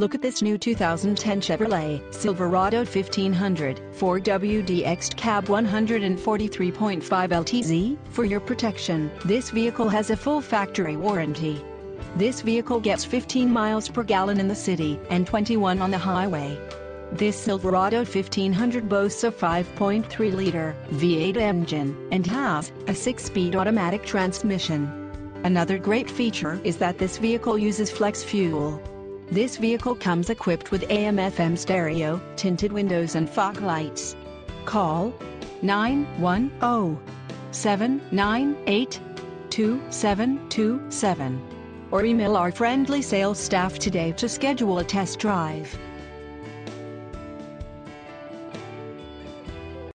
Look at this new 2010 Chevrolet Silverado 1500 4WD Cab 143.5 LTZ. For your protection, this vehicle has a full factory warranty. This vehicle gets 15 miles per gallon in the city and 21 on the highway. This Silverado 1500 boasts a 5.3-liter V8 engine and has a 6-speed automatic transmission. Another great feature is that this vehicle uses flex fuel. This vehicle comes equipped with AM-FM stereo, tinted windows and fog lights. Call 910-798-2727 or email our friendly sales staff today to schedule a test drive.